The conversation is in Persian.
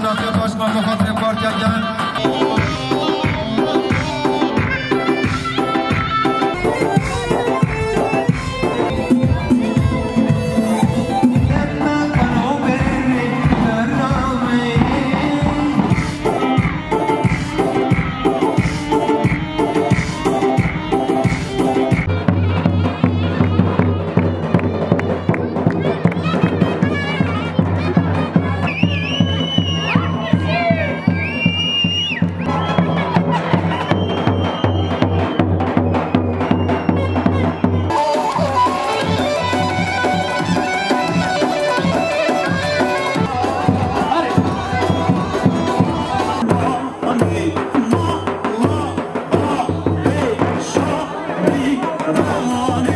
شناخته باش ما مخاطر کار کردن. come on.